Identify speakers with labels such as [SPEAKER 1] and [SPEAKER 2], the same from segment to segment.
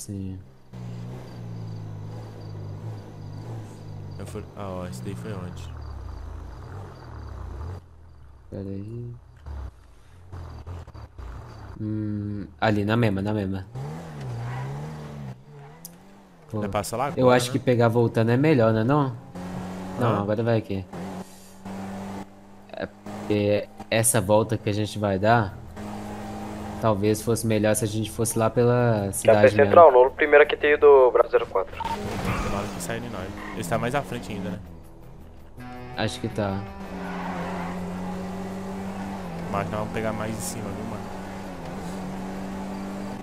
[SPEAKER 1] Sim.
[SPEAKER 2] Eu fui... Ah, ó, esse daí foi onde?
[SPEAKER 1] Pera aí. Hum, ali, na mesma, na mesma. Pô,
[SPEAKER 2] Vai passar lá
[SPEAKER 1] eu acho
[SPEAKER 2] né?
[SPEAKER 1] que pegar voltando é melhor, né não? Não,
[SPEAKER 2] Ah.
[SPEAKER 1] agora vai aqui. É porque essa volta que a gente vai dar, talvez fosse melhor se a gente fosse lá pela cidade mesmo.
[SPEAKER 3] Central, no primeiro QT do Brasil 04.
[SPEAKER 2] Tem hora que sai de nós. Ele está mais à frente ainda, né?
[SPEAKER 1] Acho que tá.
[SPEAKER 2] Mas nós vamos pegar mais em cima, viu, mano?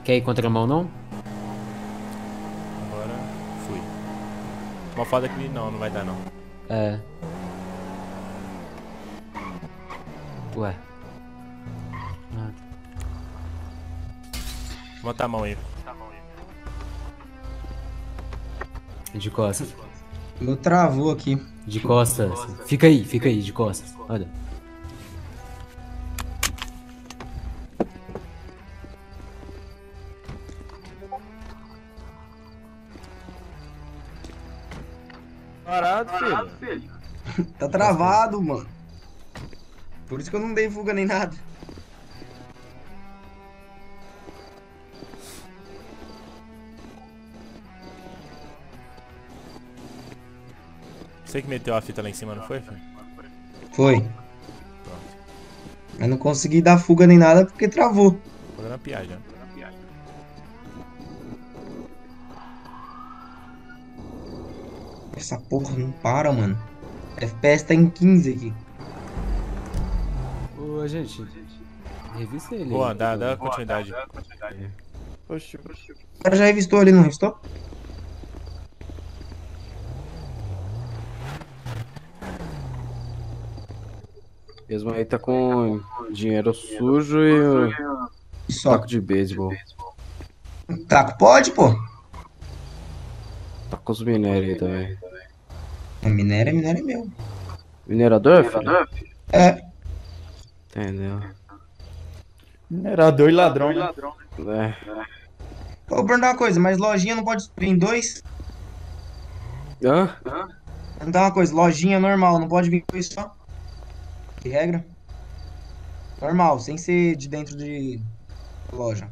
[SPEAKER 1] Quer ir contra a mão não?
[SPEAKER 2] Agora fui. Uma foda que não, não vai dar não.
[SPEAKER 1] É. Ué.
[SPEAKER 2] Bota a mão aí.
[SPEAKER 1] De costas.
[SPEAKER 4] Meu travou aqui.
[SPEAKER 1] De costas. Fica aí, fica aí, de costas. Olha.
[SPEAKER 5] Parado, filho.
[SPEAKER 4] Tá travado, mano. Por isso que eu não dei fuga nem nada.
[SPEAKER 2] Você que meteu a fita lá em cima, não foi, filho?
[SPEAKER 4] Foi.
[SPEAKER 2] Pronto.
[SPEAKER 4] Mas não consegui dar fuga nem nada porque travou.
[SPEAKER 2] Tô dando a piagem, ó.
[SPEAKER 4] Essa porra não para, mano. FPS tá em 15 aqui.
[SPEAKER 1] Ô, gente. Revista ele.
[SPEAKER 2] Boa,
[SPEAKER 1] aí,
[SPEAKER 2] dá,
[SPEAKER 1] por
[SPEAKER 2] dá
[SPEAKER 1] favor.
[SPEAKER 2] continuidade.
[SPEAKER 5] Oxi, oxi.
[SPEAKER 4] O cara já revistou ali, não revistou?
[SPEAKER 5] Mesmo aí tá com dinheiro sujo e o
[SPEAKER 4] Só.
[SPEAKER 5] taco de beisebol.
[SPEAKER 4] Taco pode, pô.
[SPEAKER 5] Tá com os minérios aí também.
[SPEAKER 4] É minério, é minério meu.
[SPEAKER 5] Minerador, filho?
[SPEAKER 4] É.
[SPEAKER 5] Entendeu.
[SPEAKER 6] Minerador e ladrão, né?
[SPEAKER 5] É.
[SPEAKER 4] Ô, vou perguntar uma coisa, mas lojinha não pode vir em dois?
[SPEAKER 5] Hã?
[SPEAKER 4] Perguntar uma coisa, lojinha normal, não pode vir dois só? Que regra? Normal, sem ser de dentro de loja.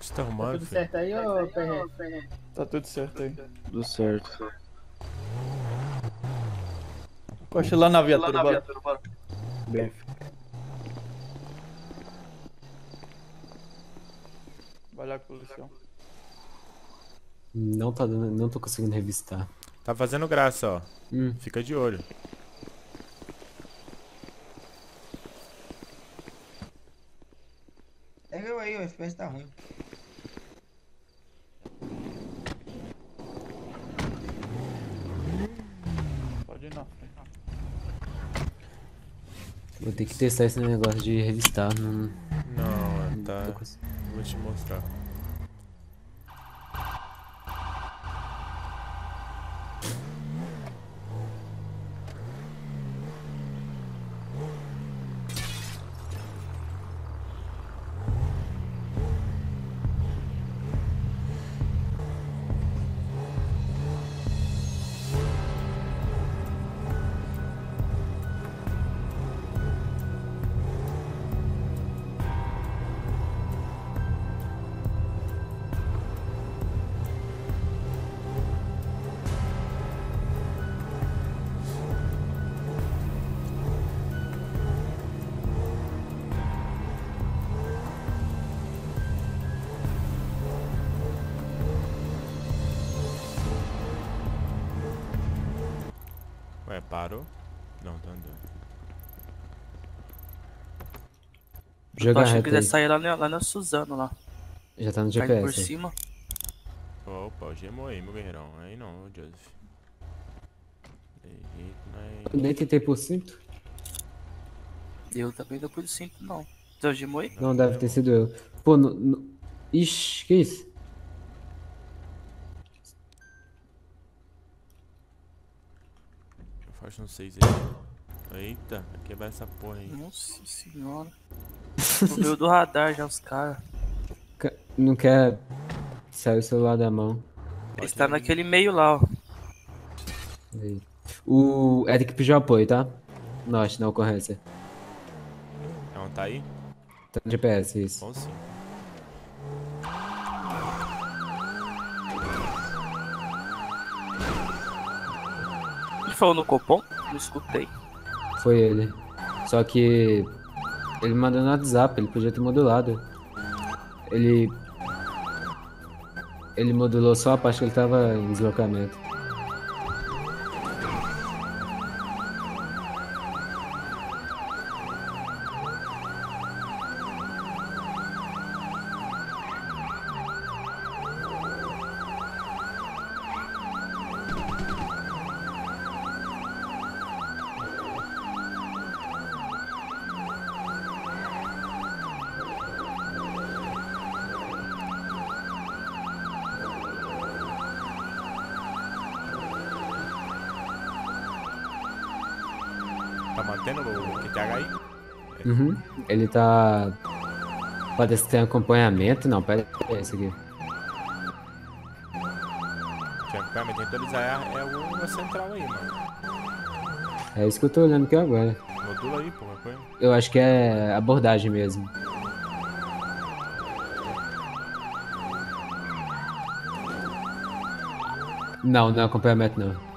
[SPEAKER 2] Você tá arrumando,
[SPEAKER 7] Tudo
[SPEAKER 2] filho?
[SPEAKER 7] certo aí, ô Perré?
[SPEAKER 6] Tá tudo certo aí.
[SPEAKER 5] Tudo certo.
[SPEAKER 6] Coxa lá na viatura, bora.
[SPEAKER 5] Bem.
[SPEAKER 6] Vai lá com o policial.
[SPEAKER 1] Não tá dando, não tô conseguindo revistar.
[SPEAKER 2] Tá fazendo graça, ó.
[SPEAKER 1] Hum.
[SPEAKER 2] Fica de olho.
[SPEAKER 4] É meu aí, o FPS tá ruim.
[SPEAKER 6] Pode ir na frente.
[SPEAKER 1] Vou ter que testar esse negócio de revistar. Não,
[SPEAKER 2] Não, tá. Vou te mostrar. Parou? Não, tá andando.
[SPEAKER 1] Joga
[SPEAKER 8] Eu achei
[SPEAKER 1] reto
[SPEAKER 8] que quiser
[SPEAKER 1] aí.
[SPEAKER 8] sair lá na, lá na Suzano lá.
[SPEAKER 1] Já tá no
[SPEAKER 8] Cai por
[SPEAKER 1] GPS. aí.
[SPEAKER 8] cima.
[SPEAKER 2] Opa, o gemou aí, meu guerreirão. Aí não, Joseph.
[SPEAKER 1] Eu nem tentei por cinto.
[SPEAKER 8] Eu também dou por 5 não. Você algemou aí?
[SPEAKER 1] Não, deve ter sido eu. Pô, no, no... Ixi, que isso?
[SPEAKER 2] Eu faço um 6 aí. Eita, vai quebrar essa porra aí.
[SPEAKER 8] Nossa senhora. No meio do radar já os caras.
[SPEAKER 1] Ca- Não quer Saiu o celular da mão.
[SPEAKER 8] Ele está naquele meio lá, ó.
[SPEAKER 1] O Eric pediu apoio, tá? Norte, na ocorrência.
[SPEAKER 2] Não, tá aí?
[SPEAKER 1] Tá no GPS, isso.
[SPEAKER 2] Bom sim.
[SPEAKER 8] Falou no Copom? Não escutei.
[SPEAKER 1] Foi ele. Só que ele mandou no WhatsApp, ele podia ter modulado. Ele. Ele modulou só a parte que ele tava em deslocamento.
[SPEAKER 2] Mantendo o QTH aí?
[SPEAKER 1] Uhum. Ele tá. Parece que tem acompanhamento. Não, pera aí, é esse aqui.
[SPEAKER 2] Tinha mas tem que atualizar é o central aí, mano.
[SPEAKER 1] É isso que eu tô olhando aqui agora.
[SPEAKER 2] Modula aí, qualquer coisa.
[SPEAKER 1] Eu acho que é abordagem mesmo. Não, não é acompanhamento não.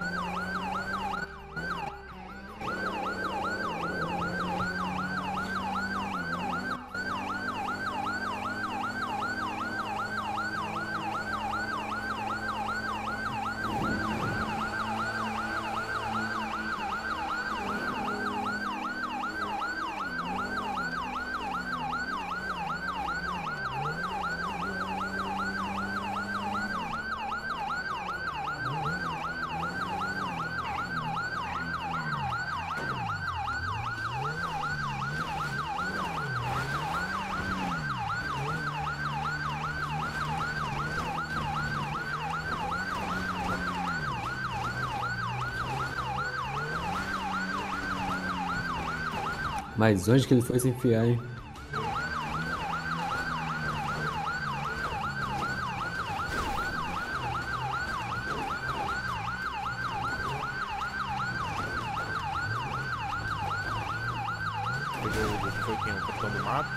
[SPEAKER 1] Mas onde que ele foi se enfiar, hein?
[SPEAKER 2] Foi quem? O capitão do mato?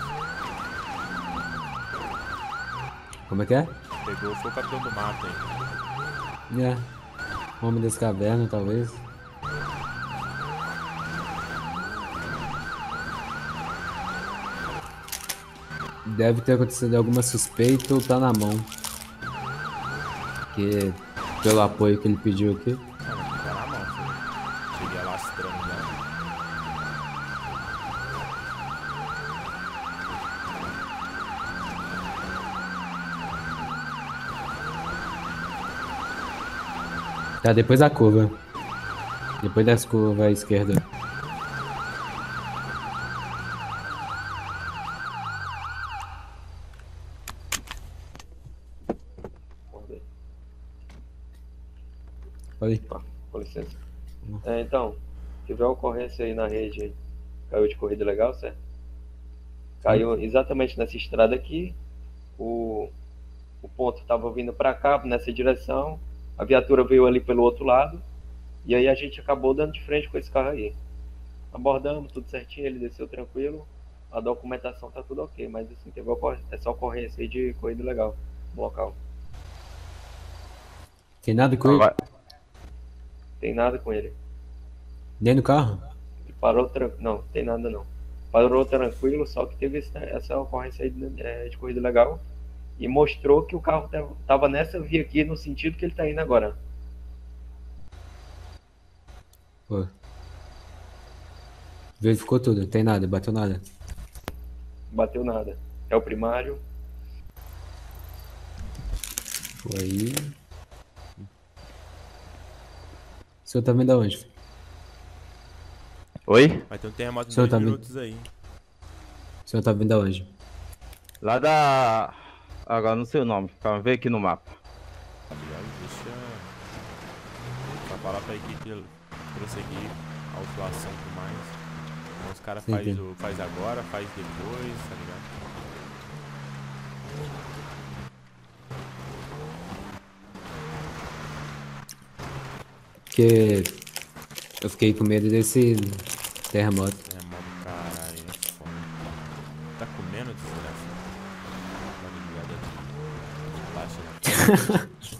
[SPEAKER 1] Como é que é?
[SPEAKER 2] Pegou, foi o capitão do mato aí.
[SPEAKER 1] É. Homem das cavernas, talvez. Deve ter acontecido alguma suspeita ou tá na mão. Porque pelo apoio que ele pediu aqui.
[SPEAKER 2] Tá
[SPEAKER 1] depois da curva. Depois das curvas à esquerda. Oi.
[SPEAKER 3] Com licença. É, então, tive uma ocorrência aí na rede, caiu de corrida legal, certo? Caiu exatamente nessa estrada aqui, o, o ponto estava vindo para cá, nessa direção, a viatura veio ali pelo outro lado, e aí a gente acabou dando de frente com esse carro aí. Abordamos tudo certinho, ele desceu tranquilo, a documentação tá tudo ok, mas assim, teve ocor- essa ocorrência aí de corrida legal no local.
[SPEAKER 1] Tem nada com ele?
[SPEAKER 3] Tem nada com ele.
[SPEAKER 1] Dentro do carro?
[SPEAKER 3] Ele parou tranquilo. Não, tem nada não. Parou tranquilo, só que teve essa ocorrência aí de, é, de corrida legal. E mostrou que o carro tava- nessa via aqui no sentido que ele tá indo agora.
[SPEAKER 1] Pô. Verificou tudo, tem nada, bateu nada.
[SPEAKER 3] Bateu nada. É o primário.
[SPEAKER 1] Foi. O senhor tá vindo da onde?
[SPEAKER 5] Oi?
[SPEAKER 2] Vai ter um terremoto em dois
[SPEAKER 1] tá vendo?
[SPEAKER 2] minutos aí.
[SPEAKER 1] O senhor tá vindo da onde?
[SPEAKER 5] Lá da. Agora não sei o nome, calma, vê aqui no mapa.
[SPEAKER 2] Tá ligado? Deixa. Pra falar pra equipe prosseguir a autuação e tudo mais. Então os caras
[SPEAKER 1] Sim,
[SPEAKER 2] faz,
[SPEAKER 1] sim.
[SPEAKER 2] o- faz agora, faz depois, tá ligado?
[SPEAKER 1] Porque eu fiquei com medo desse terremoto.
[SPEAKER 2] Terremoto, caralho, é foda. Tá comendo, desgraça? Olha ligado aqui. Baixa na